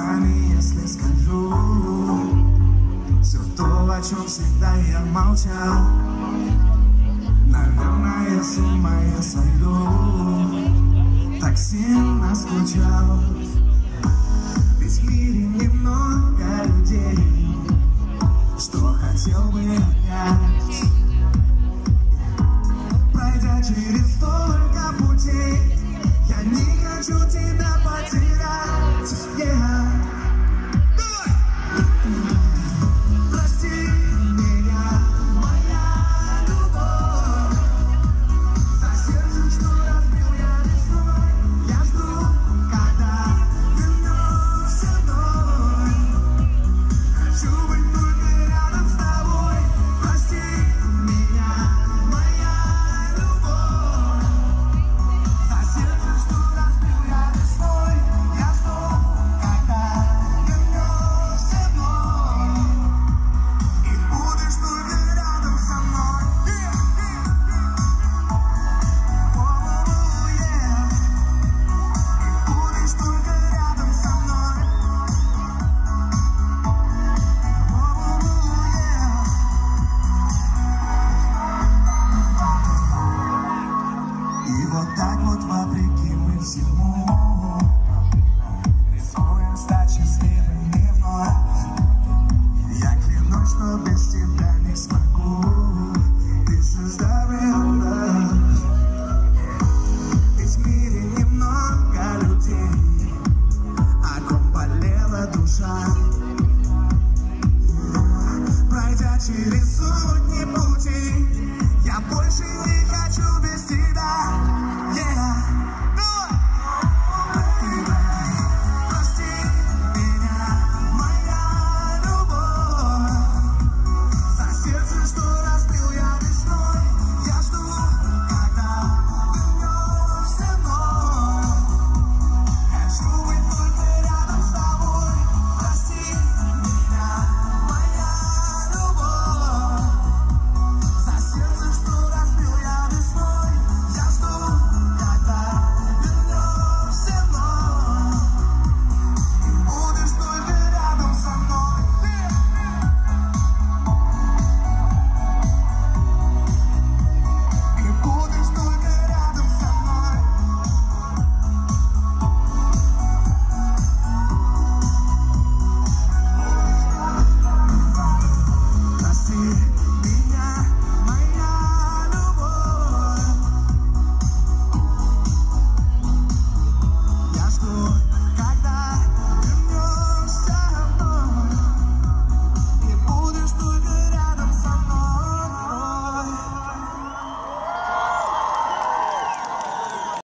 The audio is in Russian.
вами, если скажу Все то, о чем всегда я молчал Наверное, с ума я сойду. Так сильно скучал. Ведь в мире немного людей. Что хотел бы обнять Пройдя через столько путей через сотни пути Я больше не